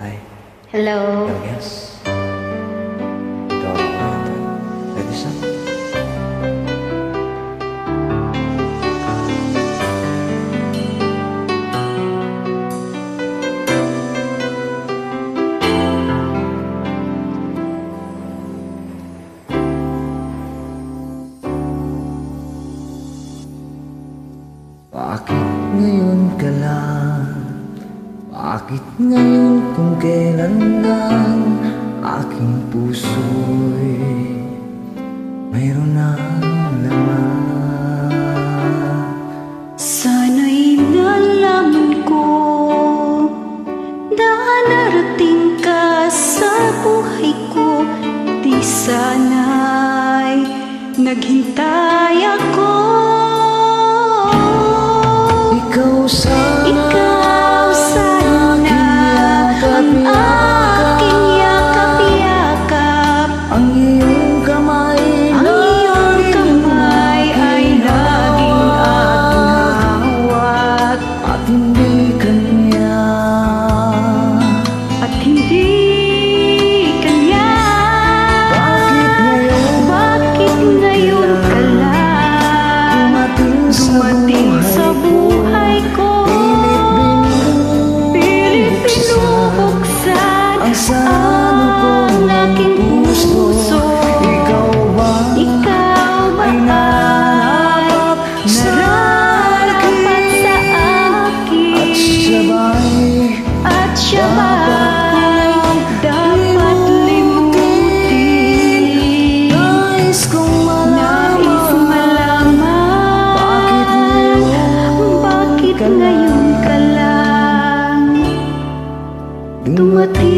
Hi. Hello. Hello Bakit ngayon ka lang? Bakit ngayon kung kailan lang aking puso'y mayroon na laman? Sana'y nalaman ko na narating ka sa buhay ko. Di sana'y naghintay ako. Ikaw sana'y tua ti.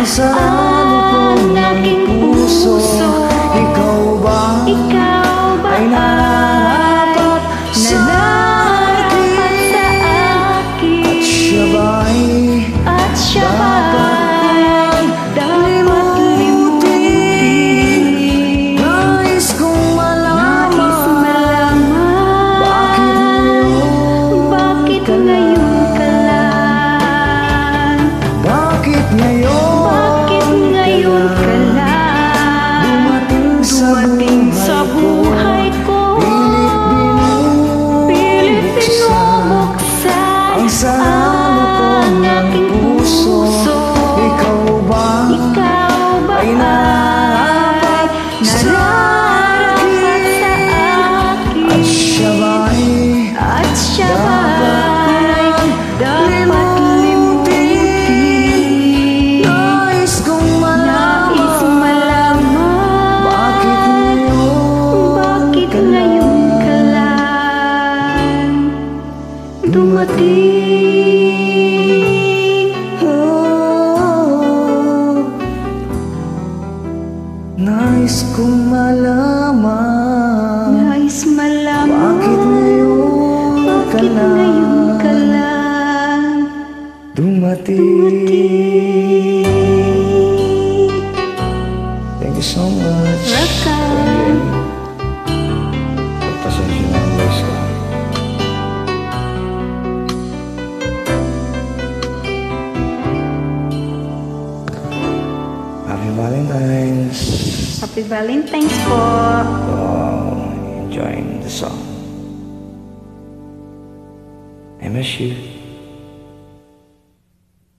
Ang sarap ng puso, ikaw ba? Ikaw Thank you so much. Happy Valentine's. Happy Valentine's po. Oh, enjoying the song. I miss you.